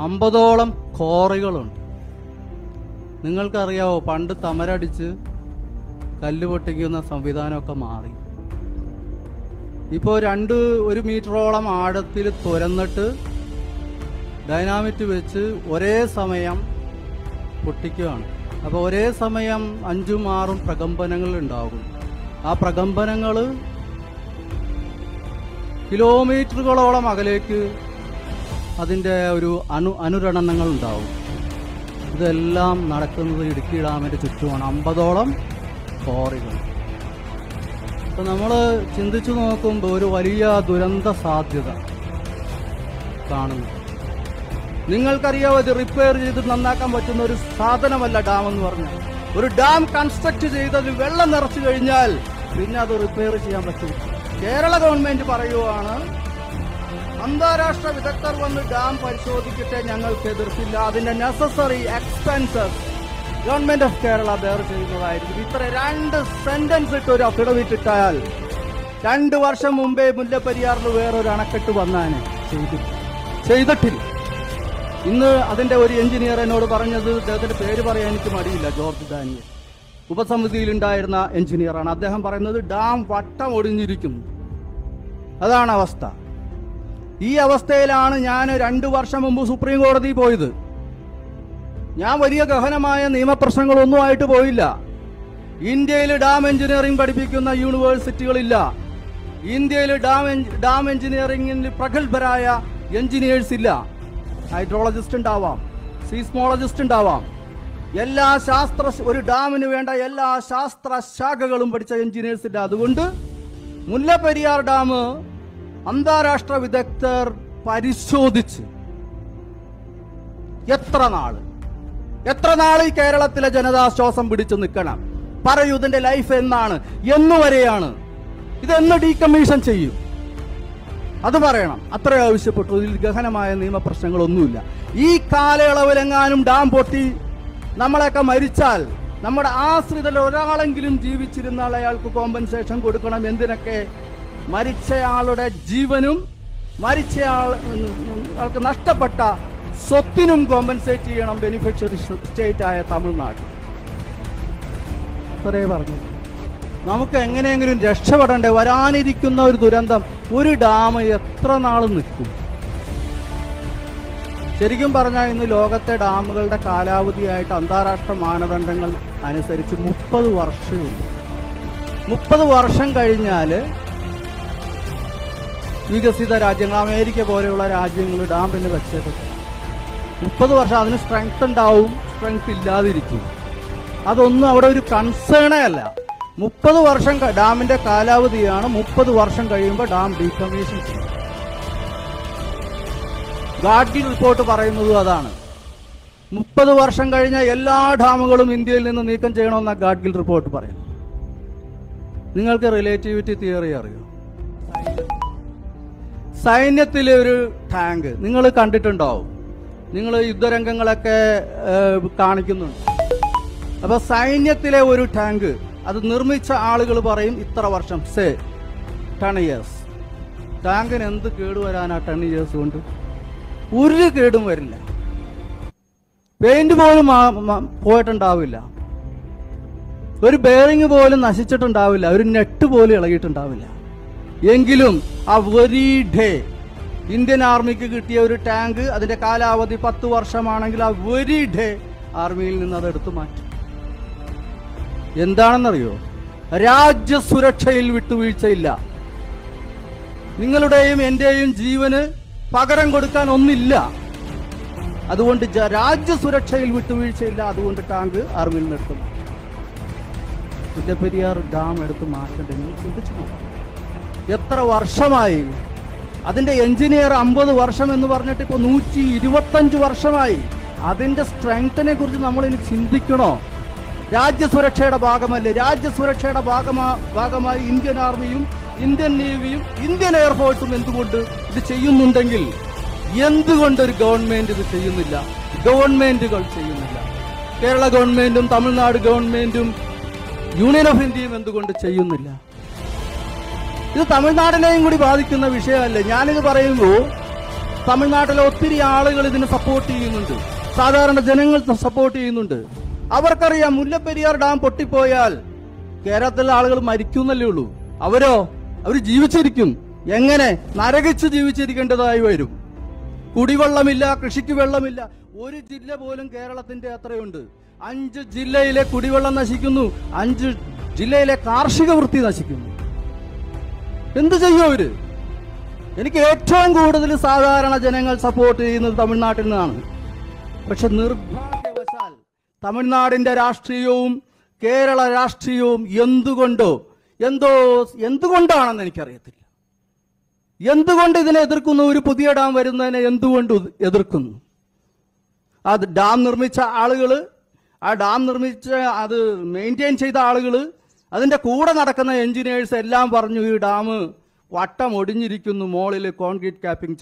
അമ്പതോളം കോറികളുണ്ട്. നിങ്ങൾക്കറിയാവോ പണ്ട് തമരടിച്ച് കല്ല് പൊട്ടിക്കുന്ന സംവിധാനമൊക്കെ മാറി. ഇപ്പോൾ രണ്ട് ഒരു മീറ്ററോളം ആഴത്തിൽ തുരന്നിട്ട് ഡൈനാമിറ്റ് വെച്ച് ഒരേ സമയം പൊട്ടിക്കുകയാണ്. അപ്പോൾ ഒരേ സമയം അഞ്ചും ആറും പ്രകമ്പനങ്ങൾ ഉണ്ടാകും. ആ പ്രകമ്പനങ്ങൾ കിലോമീറ്ററുകളോളം അകലേക്ക് അതിന്റെ ഒരു അനു അനുരണനങ്ങൾ ഉണ്ടാവും. ഇതെല്ലാം നടക്കുന്നത് ഇടുക്കി ഡാമിന്റെ ചുറ്റുമാണ്. അമ്പതോളം കോറികൾ ഇപ്പം നമ്മൾ ചിന്തിച്ചു നോക്കുമ്പോൾ ഒരു വലിയ ദുരന്ത സാധ്യത കാണുന്നു. നിങ്ങൾക്കറിയാവോ ഇത് റിപ്പയർ ചെയ്ത് നന്നാക്കാൻ പറ്റുന്ന ഒരു സാധനമല്ല ഡാം എന്ന് പറഞ്ഞാൽ ഒരു ഡാം കൺസ്ട്രക്ട് ചെയ്തത് വെള്ളം നിറച്ചു കഴിഞ്ഞാൽ പിന്നെ അത് റിപ്പയർ ചെയ്യാൻ പറ്റും കേരള ഗവൺമെന്റ് പറയുവാണ് അന്താരാഷ്ട്ര വിദഗ്ധർ വന്ന് ഡാം പരിശോധിക്കട്ടെ ഞങ്ങൾക്ക് എതിർപ്പില്ല. അതിന്റെ necessary expenses government of Kerala bear ചെയ്യുന്നതായിരിക്കും. ഇത്ര രണ്ട് സെന്റൻസ് ഇട്ട് ഒരു അഫിഡവിറ്റ് ഇട്ടാൽ രണ്ട് വർഷം മുമ്പേ മുല്ലപ്പെരിയാറിൽ വേറൊരു അണക്കെട്ട് വന്നാണ് ചെയ്തിട്ട് ചെയ്തിട്ടില്ല. ഇന്ന് അതിന്റെ ഒരു എഞ്ചിനീയർ എന്നോട് പറഞ്ഞത് അദ്ദേഹത്തിന്റെ പേര് പറയാൻ എനിക്ക് മടിയില്ല ജോർജ് ഡാനിയൽ. ഉപസമിതിയിൽ ഉണ്ടായിരുന്ന എഞ്ചിനീയറാണ് അദ്ദേഹം പറയുന്നത് ഡാം വട്ടം ഒടിഞ്ഞിരിക്കുന്നു. അതാണ് അവസ്ഥ. ഈ അവസ്ഥയിലാണ് ഞാൻ രണ്ടു വർഷം മുമ്പ് സുപ്രീം കോടതി പോയത്. ഞാൻ വലിയ ഗഹനമായ നിയമപ്രശ്നങ്ങളൊന്നും ആയിട്ട് പോയില്ല. ഇന്ത്യയിൽ ഡാം എഞ്ചിനീയറിംഗ് പഠിപ്പിക്കുന്ന യൂണിവേഴ്സിറ്റികളില്ല. ഇന്ത്യയിൽ ഡാം ഡാം എഞ്ചിനീയറിംഗിൽ പ്രഗത്ഭരായ എഞ്ചിനീയേഴ്സ് ഇല്ല. ഹൈഡ്രോളജിസ്റ്റ് ഉണ്ടാവാം സീസ്മോളജിസ്റ്റ് ഉണ്ടാവാം. എല്ലാ ശാസ്ത്ര ഒരു ഡാമിന് വേണ്ട എല്ലാ ശാസ്ത്ര ശാഖകളും പഠിച്ച എഞ്ചിനീയേഴ്സ് ഇല്ല. അതുകൊണ്ട് മുല്ലപ്പെരിയാർ ഡാം അന്താരാഷ്ട്ര വിദഗ്ധർ പരിശോധിച്ച് എത്ര നാൾ? എത്ര നാൾ ഈ കേരളത്തിലെ ജനത ശ്വാസം പിടിച്ചു നിൽക്കണം? പറയൂ ഇതിന്റെ ലൈഫ് എന്നാണ് എന്നുവരെയാണ് ഇതെന്ന് ഡീകമ്മീഷൻ ചെയ്യും. അത് പറയണം. അത്ര ആവശ്യപ്പെട്ടു. ഇതിൽ ഗഹനമായ നിയമപ്രശ്നങ്ങളൊന്നുമില്ല ഈ കാലയളവിലെങ്ങാനും ഡാം പൊട്ടി നമ്മളെയൊക്കെ മരിച്ചാൽ നമ്മുടെ ആശ്രിതൽ ഒരാളെങ്കിലും ജീവിച്ചിരുന്നാൽ അയാൾക്ക് കോമ്പൻസേഷൻ കൊടുക്കണം. എന്തിനൊക്കെ? മരിച്ചയാളുടെ ജീവനും മരിച്ചയാൾക്ക് നഷ്ടപ്പെട്ട സ്വത്തിനും കോമ്പൻസേറ്റ് ചെയ്യണം ബെനിഫിഷ്യറി സ്റ്റേറ്റ് ആയ തമിഴ്നാട്. ഇത്രേ പറഞ്ഞു നമുക്ക് എങ്ങനെയെങ്കിലും രക്ഷപ്പെടണ്ടേ? വരാനിരിക്കുന്ന ഒരു ദുരന്തം. ഒരു ഡാം എത്ര നാൾ നിൽക്കും? ശരിക്കും പറഞ്ഞാൽ ഇന്ന് ലോകത്തെ ഡാമുകളുടെ കാലാവധിയായിട്ട് അന്താരാഷ്ട്ര മാനദണ്ഡങ്ങൾ അനുസരിച്ച് മുപ്പത് വർഷമുണ്ട് മുപ്പത് വർഷം കഴിഞ്ഞാൽ വികസിത രാജ്യങ്ങൾ അമേരിക്ക പോലെയുള്ള രാജ്യങ്ങൾ ഡാമിന് വെച്ചത്. മുപ്പത് വർഷം അതിന് സ്ട്രെങ്ത് ഉണ്ടാവും സ്ട്രെങ്ത് ഇല്ലാതിരിക്കും. അതൊന്നും അവിടെ ഒരു കൺസേണേ അല്ല. മുപ്പത് വർഷം ഡാമിന്റെ കാലാവധിയാണ് മുപ്പത് വർഷം കഴിയുമ്പോൾ ഡാം ഡീകമ്മീഷൻ ചെയ്യും. ഗാഡ്ഗിൽ റിപ്പോർട്ട് പറയുന്നതും അതാണ്. മുപ്പത് വർഷം കഴിഞ്ഞ എല്ലാ ഡാമുകളും ഇന്ത്യയിൽ നിന്ന് നീക്കം ചെയ്യണമെന്ന ഗാഡ്ഗിൽ റിപ്പോർട്ട് പറയുന്നു നിങ്ങൾക്ക് റിലേറ്റിവിറ്റി തിയറി അറിയോ? സൈന്യത്തിലെ ഒരു ടാങ്ക്. നിങ്ങൾ കണ്ടിട്ടുണ്ടാവും. നിങ്ങൾ യുദ്ധരംഗങ്ങളൊക്കെ കാണിക്കുന്നുണ്ട്. അപ്പൊ സൈന്യത്തിലെ ഒരു ടാങ്ക്. അത് നിർമ്മിച്ച ആളുകൾ പറയും ഇത്ര വർഷം. സേ ടെൺ ഇയേഴ്സ് ടാങ്കിന് എന്ത് കേടുവരാനാ ടെൺ ഇയേഴ്സ് കൊണ്ട്? ഒരു കേടും വരില്ല. പെയിന്റ് പോലും പോയിട്ടുണ്ടാവില്ല. ഒരു ബെയറിങ് പോലും നശിച്ചിട്ടുണ്ടാവില്ല. ഒരു നെറ്റ് പോലും ഇളകിയിട്ടുണ്ടാവില്ല. എങ്കിലും ആ വെരി ഡേ ഇന്ത്യൻ ആർമിക്ക് കിട്ടിയ ഒരു ടാങ്ക് അതിന്റെ കാലാവധി പത്ത് വർഷമാണെങ്കിൽ ആ വെരി ഡേ ആർമിയിൽ നിന്ന് അത് എടുത്തു മാറ്റി. എന്താണെന്നറിയോ? രാജ്യസുരക്ഷയിൽ വിട്ടുവീഴ്ചയില്ല. നിങ്ങളുടെയും എന്റെയും ജീവന് പകരം കൊടുക്കാൻ ഒന്നില്ല. അതുകൊണ്ട് രാജ്യസുരക്ഷയിൽ വിട്ടുവീഴ്ചയില്ല. അതുകൊണ്ട് ടാങ്ക് ആർമിയിൽ മാറ്റും. മുല്ലപ്പെരിയാർ ഡാം എടുത്തു മാറ്റേണ്ടത് ചിന്തിച്ചു നോക്കണം. എത്ര വർഷമായി? അതിന്റെ എഞ്ചിനീയർ അമ്പത് വർഷം എന്ന് പറഞ്ഞിട്ട് ഇപ്പൊ നൂറ്റി ഇരുപത്തഞ്ച് വർഷമായി. അതിന്റെ സ്ട്രെങ്ത്തിനെ കുറിച്ച് നമ്മൾ ഇനി ചിന്തിക്കണോ രാജ്യസുരക്ഷയുടെ ഭാഗമല്ലേ? രാജ്യസുരക്ഷയുടെ ഭാഗമാ ഭാഗമായി ഇന്ത്യൻ ആർമിയും ഇന്ത്യൻ നേവിയും ഇന്ത്യൻ എയർഫോഴ്സും എന്തുകൊണ്ട് ഇത് ചെയ്യുന്നുണ്ടെങ്കിൽ എന്തുകൊണ്ട് ഒരു ഗവൺമെന്റ് ഇത് ചെയ്യുന്നില്ല? ഗവൺമെന്റുകൾ ചെയ്യുന്നില്ല. കേരള ഗവൺമെന്റും തമിഴ്നാട് ഗവൺമെന്റും യൂണിയൻ ഓഫ് ഇന്ത്യയും എന്തുകൊണ്ട് ചെയ്യുന്നില്ല? ഇത് തമിഴ്നാടിനെയും കൂടി ബാധിക്കുന്ന വിഷയമല്ലേ? ഞാനിത് പറയുമ്പോൾ തമിഴ്നാട്ടിലെ ഒത്തിരി ആളുകൾ ഇതിന് സപ്പോർട്ട് ചെയ്യുന്നുണ്ട്. സാധാരണ ജനങ്ങൾ സപ്പോർട്ട് ചെയ്യുന്നുണ്ട്. അവർക്കറിയാം മുല്ലപ്പെരിയാർ ഡാം പൊട്ടിപ്പോയാൽ കേരളത്തിലെ ആളുകൾ മരിക്കുന്നല്ലേ ഉള്ളൂ. അവരോ അവർ ജീവിച്ചിരിക്കും. എങ്ങനെ? നരകിച്ച് ജീവിച്ചിരിക്കേണ്ടതായി വരും. കുടിവെള്ളമില്ല കൃഷിക്ക് വെള്ളമില്ല. ഒരു ജില്ല പോലും കേരളത്തിന്റെ അത്രയുണ്ട്. അഞ്ച് ജില്ലയിലെ കുടിവെള്ളം നശിക്കുന്നു. അഞ്ച് ജില്ലയിലെ കാർഷിക വൃത്തി നശിക്കുന്നു. എന്ത് ചെയ്യും അവർ? എനിക്ക് ഏറ്റവും കൂടുതൽ സാധാരണ ജനങ്ങൾ സപ്പോർട്ട് ചെയ്യുന്നത് തമിഴ്നാട്ടിൽ നിന്നാണ്. പക്ഷെ നിർഭാഗ്യവശാൽ തമിഴ്നാടിന്റെ രാഷ്ട്രീയവും കേരള രാഷ്ട്രീയവും എന്തുകൊണ്ടോ എന്തോ എന്തുകൊണ്ടാണെന്ന് എനിക്കറിയത്തില്ല. എന്തുകൊണ്ട് ഇതിനെ എതിർക്കുന്നു ഒരു പുതിയ ഡാം വരുന്നതിനെ എന്തുകൊണ്ട് എതിർക്കുന്നു? ആ ഡാം നിർമ്മിച്ച ആളുകൾ ആ ഡാം നിർമ്മിച്ച അത് മെയിന്റെയിൻ ചെയ്ത ആളുകൾ അതിന്റെ കൂടെ നടക്കുന്ന എഞ്ചിനീയേഴ്സ് എല്ലാം പറഞ്ഞു ഈ ഡാം വട്ടം ഒടിഞ്ഞിരിക്കുന്നു മോളിൽ കോൺക്രീറ്റ് ക്യാപ്പിംഗ്